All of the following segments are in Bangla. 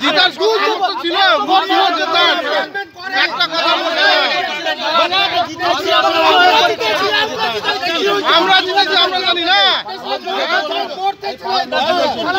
জিতার সুযোগ তো ছিল ভোট ছিল জেতার একটা কথা বলতে আমরা জিতেছি আমরা জানি না আমরা জিতাইছি ভিক্ষা দিচ্ছে আপনাকে ভিক্ষা আপনি বেশি কথা বলছেন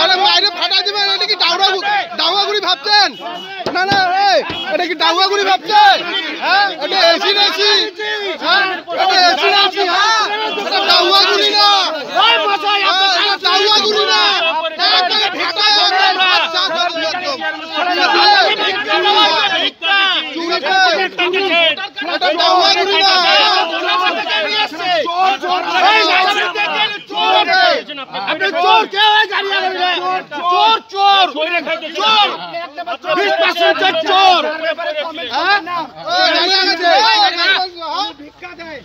আরে মাইরে ফাটা দিবেন এটা কি ডাউরা ডাউয়াগুড়ি ভাবছেন না না এটা কি ডাউয়াগুড়ি ভাবছেন হ্যাঁ এটা এসি এসি হ্যাঁ এটা এসি এসি হ্যাঁ এটা ডাউয়াগুড়ি না ডাউয়াগুড়ি না একবারে ফাটা একদম বাচ্চা সব একদম এটা ডাউয়াগুড়ি না আপনি চোর কে গাড়ি আগাবে চোর চোর চোর বিশ পার্সেন্ট চোর হ্যাঁ এই, গাড়ি আগাছে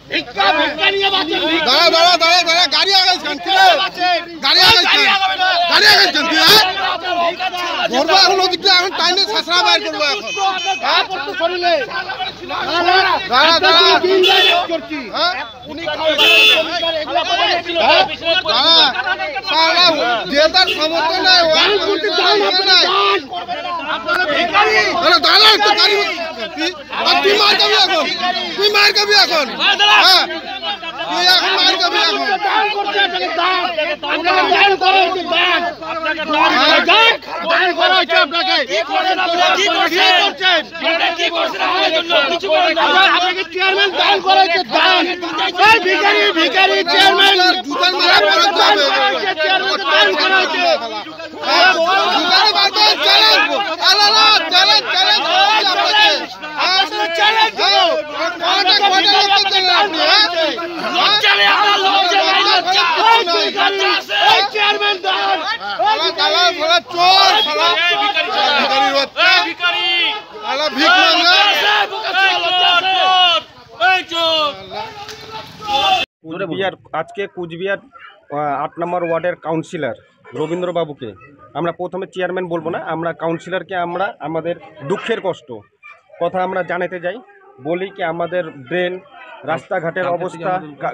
ভিক্ষা ভিক্ষা নিয়ে বাঁচেন ভিক্ষা দাঁড়া দাঁড়া দাঁড়া দাঁড়া গাড়ি আগাইছেন কি রে? গাড়ি আগাইছেন গাড়ি আগাইছেন কি হ্যাঁ ধরবো এখন ওদিকটা এখন টাইমে ছেঁচড়া বাইর করব এখন। দাঁড়া দাঁড়া। হ্যাঁ? সারা জেতার ক্ষমতা নাই দাঁড়া একটু গাড়ি তুই মার খাবি এখন? তুই মার খাবি এখন? হ্যাঁ? চেয়ারম্যান দান করেছে দান ভিখারি ভিখারি চেয়ারম্যান দুটার মারা পরে যাবে চেয়ারম্যান দান করেছে দুটারে বার করে চ্যালেঞ্জ আলালা চ্যালেঞ্জ চ্যালেঞ্জ চ্যালেঞ্জ কয়টা কয়টা লোক চলে আপনি হ্যাঁ চলে আমার লোক চেয়ারম্যান দান শালা শালা চোর শালা ভিখারির বাচ্চা। শালা ভিক মাঙ্গা কুচবিহার আজকে কুচবিহার আট নম্বর ওয়ার্ডের কাউন্সিলর রবীন্দ্রবাবুকে। আমরা প্রথমে চেয়ারম্যান বলব না আমরা কাউন্সিলরকে আমরা আমাদের দুঃখের কষ্ট। কথা আমরা জানাতে যাই। বলি কি আমাদের ড্রেন রাস্তাঘাটের অবস্থা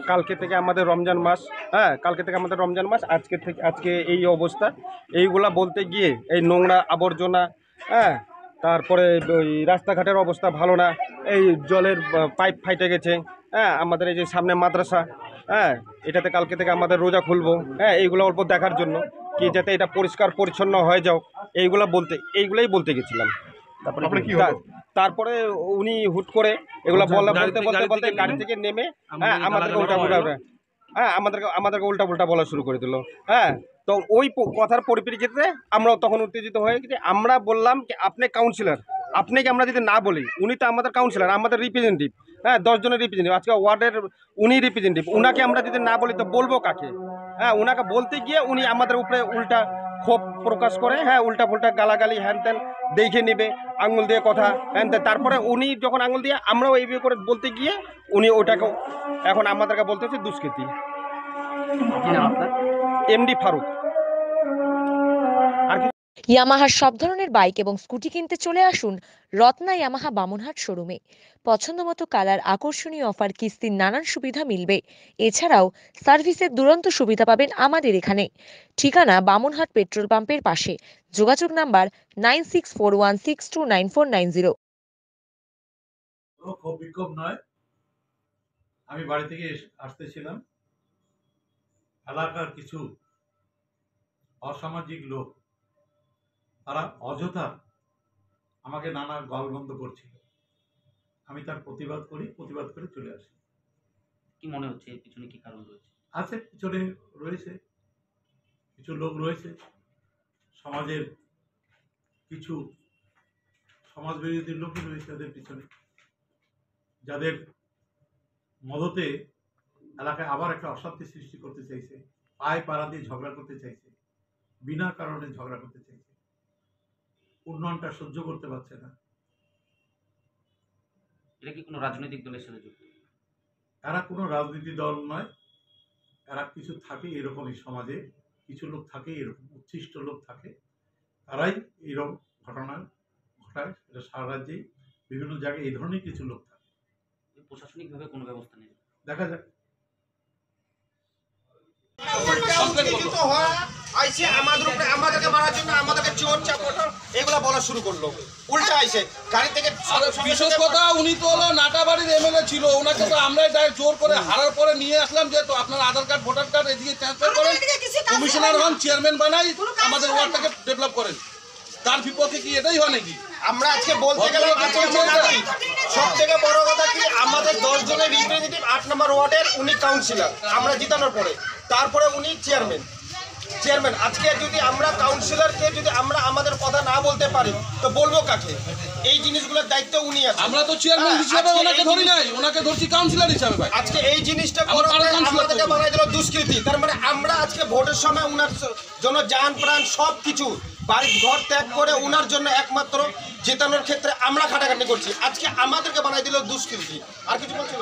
কালকে থেকে আমাদের রমজান মাস হ্যাঁ কালকে থেকে আমাদের রমজান মাস আজকে থেকে আজকে এই অবস্থা। এইগুলা বলতে গিয়ে এই নোংরা আবর্জনা হ্যাঁ তারপরে ওই রাস্তাঘাটের অবস্থা ভালো না এই জলের পাইপ ফাইটে গেছে হ্যাঁ আমাদের এই যে সামনে মাদ্রাসা হ্যাঁ এটাতে কালকে থেকে আমাদের রোজা খুলবো হ্যাঁ এইগুলো অল্প দেখার জন্য কি যাতে এটা পরিষ্কার পরিচ্ছন্ন হয়ে যাও এইগুলা বলতে এইগুলাই বলতে গেছিলাম। তারপরে তারপরে উনি হুট করে এগুলো বলা বলতে বলতে বলতে গাড়ি থেকে নেমে হ্যাঁ আমাদেরকে উল্টা উল্টা হ্যাঁ আমাদেরকে আমাদেরকে উল্টা উল্টা বলা শুরু করে দিল। হ্যাঁ তো ওই কথার পরিপ্রেক্ষিতে আমরাও তখন উত্তেজিত হয়ে গেছি। আমরা বললাম কি আপনি কাউন্সিলর আপনাকে আমরা যদি না বলি উনি তো আমাদের কাউন্সিলর আমাদের রিপ্রেজেন্টেটিভ হ্যাঁ দশজনের রিপ্রেজেন্টেটিভ আজকে ওয়ার্ডের উনি রিপ্রেজেন্টেটিভ উনাকে আমরা যদি না বলি তো বলব কাকে? হ্যাঁ উনাকে বলতে গিয়ে উনি আমাদের উপরে উল্টা ক্ষোভ প্রকাশ করে হ্যাঁ উল্টা ফুল্টা গালাগালি হ্যান ত্যান দেখে নেবে আঙুল দিয়ে কথা হ্যান ত্যান তারপরে উনি যখন আঙুল দিয়ে আমরাও এই বিয়ে করে বলতে গিয়ে উনি ওটাকে এখন আমাদেরকে বলতে হচ্ছে দুষ্কৃতি। এমডি ফারুক। ইয়ামাহার সব ধরনের বাইক এবং স্কুটি কিনতে চলে আসুন রত্না ইয়ামাহা বামনহাট শোরুমে পছন্দমতো কালার আকর্ষণীয় অফার কিস্তির নানান সুবিধা মিলবে। এছাড়াও সার্ভিসের দুরন্ত সুবিধা পাবেন আমাদের এখানে। ঠিকানা বামনহাট পেট্রোল পাম্পের পাশে। যোগাযোগ number nine six four one six two nine four nine zero বিক্ষোভ নয়। আমি বাড়ি থেকে আসতেছিলাম। এলাকার কিছু অসামাজিক লোক তারা অযথা আমাকে নানা গলবন্ধ করছিল। আমি তার প্রতিবাদ করি প্রতিবাদ করে চলে আসি। কি মনে হচ্ছে? এর পিছনে কি কারণ রয়েছে? আছে পিছনে রয়েছে। কিছু লোক রয়েছে। সমাজের কিছু সমাজ বিরোধী লোকই রয়েছে তাদের পিছনে। যাদের মদতে এলাকায় আবার একটা অশান্তি সৃষ্টি করতে চাইছে। পায়ে পাড়া দিয়ে ঝগড়া করতে চাইছে। বিনা কারণে ঝগড়া করতে চাইছে। উন্নয়নটা সহ্য করতে পারছে না। এটা কি কোনো রাজনৈতিক দলের সাথে যুক্ত? এরা কোনো রাজনীতি দল নয়। এরা কিছু থাকে এরকমই সমাজে কিছু লোক থাকে এরকম উচ্ছিষ্ট লোক থাকে। তারাই এইরকম ঘটনা ঘটায় এটা সারা রাজ্যেই বিভিন্ন জায়গায় এই ধরনের কিছু লোক থাকে। প্রশাসনিকভাবে কোনো ব্যবস্থা নেই? দেখা যাক। আইসে আমাদের উপরে আমাদেরকে মারার জন্য আমাদেরকে চোর এগুলা বলা শুরু করল। উল্টা আইসে গাড়ি থেকে বিশেষ কথা উনি তো হলো নাটাবাড়ির এমএলএ ছিল ওনাকে তো আমরাই ডাইরেক্ট জোর করে হারার পরে নিয়ে আসলাম যে তো আপনার আধার কার্ড ভোটার কার্ড এদিকে ট্রান্সফার করেন। কমিশনার হন চেয়ারম্যান বানাই আমাদের ওয়ার্ডটাকে ডেভেলপ করেন। তার বিপক্ষে কি এটাই হয় নাকি? আমরা আজকে বলতে গেলে সব থেকে বড় কথা কি আমাদের দশ জনের রিপ্রেজেন্টেটিভ আট নম্বর ওয়ার্ডের উনি কাউন্সিলর আমরা জিতানোর পরে। তারপরে উনি চেয়ারম্যান চেয়ারম্যান আজকে যদি আমরা কাউন্সিলরকে যদি আমরা আমাদের কথা না বলতে পারি তো বলব কাকে? এই জিনিসগুলোর দায়িত্ব উনি আছে আমরা তো চেয়ারম্যান হ্যাঁ, হিসাবে ওনাকে ধরি নাই ওনাকে ধরছি কাউন্সিলর হিসাবে ভাই। আজকে এই জিনিসটা আমাদেরকে। বানাই দিল দুষ্কৃতি। তার মানে আমরা আজকে ভোটের সময় উনার জন্য যান প্রাণ সব কিছু বাড়ির ঘর ত্যাগ করে উনার জন্য একমাত্র জেতানোর ক্ষেত্রে আমরা খাটাখাটি করছি। আজকে আমাদেরকে বানাই দিল দুষ্কৃতি। আর কিছু বলছিল?